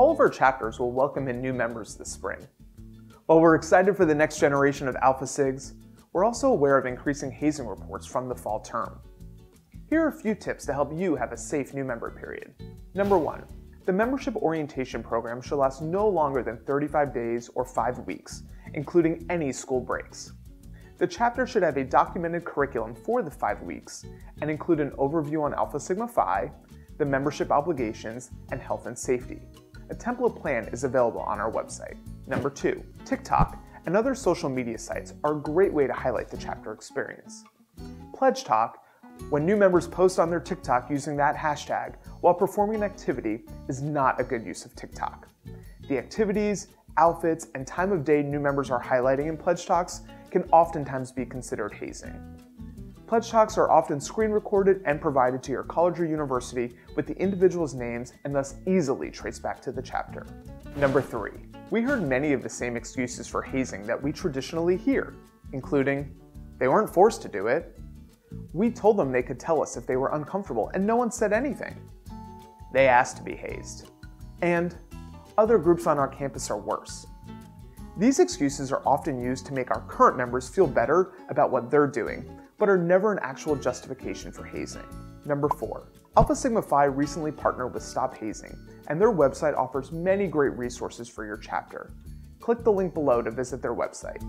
all of our chapters will welcome in new members this spring. While we're excited for the next generation of Alpha SIGs, we're also aware of increasing hazing reports from the fall term. Here are a few tips to help you have a safe new member period. Number one, the membership orientation program should last no longer than 35 days or 5 weeks, including any school breaks. The chapter should have a documented curriculum for the 5 weeks and include an overview on Alpha Sigma Phi, the membership obligations, and health and safety. A template plan is available on our website. Number 2. TikTok and other social media sites are a great way to highlight the chapter experience. PledgeTok when new members post on their TikTok using that hashtag while performing an activity is not a good use of TikTok. The activities, outfits, and time of day new members are highlighting in PledgeToks can oftentimes be considered hazing. PledgeToks are often screen recorded and provided to your college or university with the individual's names and thus easily traced back to the chapter. Number 3. We heard many of the same excuses for hazing that we traditionally hear, including, they weren't forced to do it, we told them they could tell us if they were uncomfortable, and no one said anything. They asked to be hazed. And other groups on our campus are worse. These excuses are often used to make our current members feel better about what they're doing, but are never an actual justification for hazing. Number 4. Alpha Sigma Phi recently partnered with Stop Hazing, and their website offers many great resources for your chapter. Click the link below to visit their website.